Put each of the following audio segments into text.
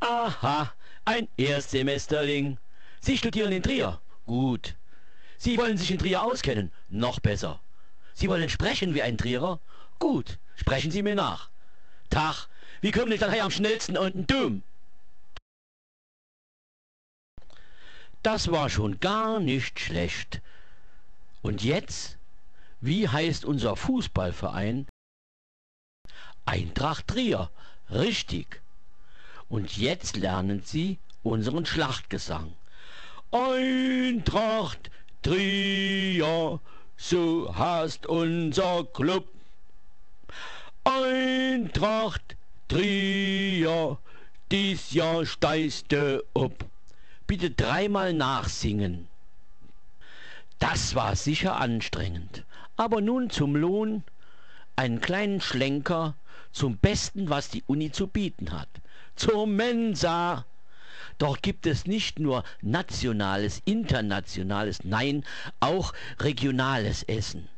Aha, ein Erstsemesterling. Sie studieren in Trier. Gut. Sie wollen sich in Trier auskennen. Noch besser. Sie wollen sprechen wie ein Trierer. Gut, sprechen Sie mir nach. Tag, wie komme ich dann am schnellsten unten dumm? Das war schon gar nicht schlecht. Und jetzt? Wie heißt unser Fußballverein? Eintracht Trier. Richtig. Und jetzt lernen Sie unseren Schlachtgesang. Eintracht Trier, so heißt unser Club. Eintracht Trier, dies Jahr steiste ob. Bitte dreimal nachsingen. Das war sicher anstrengend. Aber nun zum Lohn einen kleinen Schlenker zum Besten, was die Uni zu bieten hat. Zur Mensa. Doch gibt es nicht nur nationales, internationales, nein, auch regionales Essen.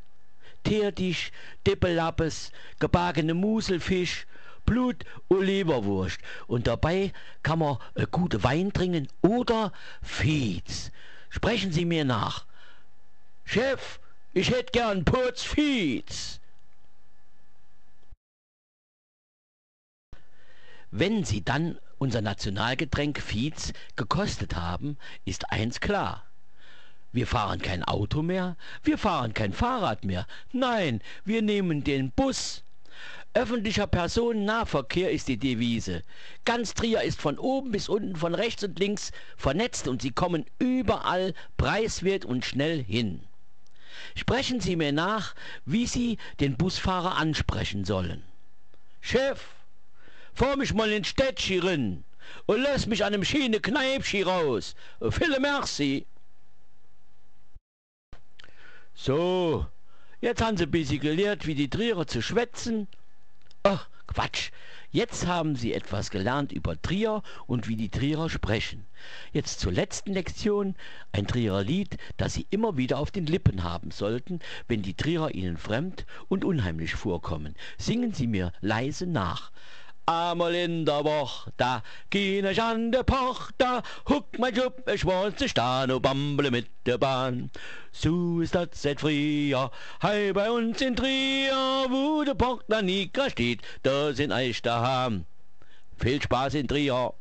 Teerdisch, Dippelappes, gebagene Muselfisch, Blut und Leberwurst. Und dabei kann man äh, gute Wein trinken oder Fietz. Sprechen Sie mir nach. Chef, ich hätte gern Putz Fietz. Wenn Sie dann unser Nationalgetränk Fietz gekostet haben, ist eins klar. Wir fahren kein Auto mehr, wir fahren kein Fahrrad mehr, nein, wir nehmen den Bus. Öffentlicher Personennahverkehr ist die Devise. Ganz Trier ist von oben bis unten, von rechts und links vernetzt und Sie kommen überall preiswert und schnell hin. Sprechen Sie mir nach, wie Sie den Busfahrer ansprechen sollen. Chef, fahr mich mal in Städtchen rein und lass mich an dem Schiene Kneipschi raus. Viele merci. So, jetzt haben Sie ein bisschen gelehrt, wie die Trierer zu schwätzen. Ach, Quatsch. Jetzt haben Sie etwas gelernt über Trier und wie die Trierer sprechen. Jetzt zur letzten Lektion ein Trierer Lied, das Sie immer wieder auf den Lippen haben sollten, wenn die Trierer Ihnen fremd und unheimlich vorkommen. Singen Sie mir leise nach. Einmal in der Woche, da geh ich an der Poch, da huck mein Schub, ich wollte stehen und bambele mit der Bahn. So ist das seit früher, hei bei uns in Trier, wo der da nie steht, da sind euch daheim. Viel Spaß in Trier.